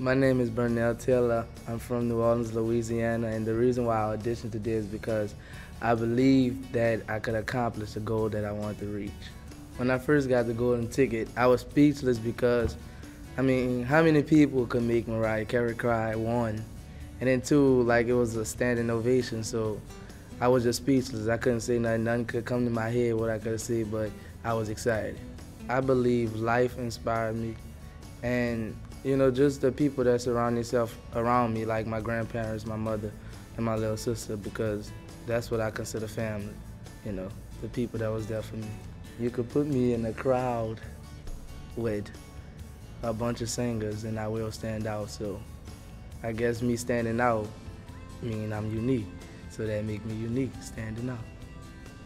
My name is Burnell Taylor. I'm from New Orleans, Louisiana, and the reason why I auditioned today is because I believe that I could accomplish the goal that I want to reach. When I first got the golden ticket, I was speechless because, I mean, how many people could make Mariah Carey cry? One. And then two, like it was a standing ovation, so I was just speechless. I couldn't say nothing. Nothing could come to my head what I could say, but I was excited. I believe life inspired me, and you know, just the people that surround yourself around me, like my grandparents, my mother, and my little sister, because that's what I consider family. You know, the people that was there for me. You could put me in a crowd with a bunch of singers, and I will stand out. So, I guess me standing out mean I'm unique. So that make me unique, standing out.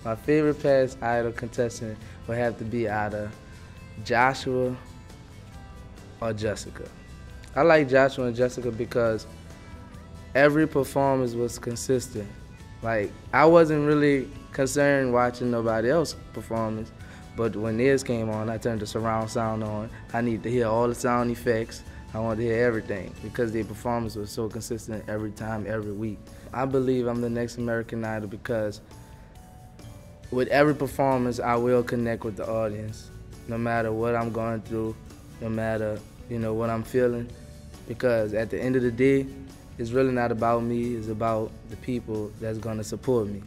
My favorite past idol contestant would have to be either Joshua or Jessica. I like Joshua and Jessica because every performance was consistent. Like I wasn't really concerned watching nobody else performance, but when theirs came on, I turned the surround sound on. I need to hear all the sound effects. I wanted to hear everything because their performance was so consistent every time, every week. I believe I'm the next American Idol because with every performance, I will connect with the audience, no matter what I'm going through, no matter you know what I'm feeling, because at the end of the day, it's really not about me. It's about the people that's going to support me.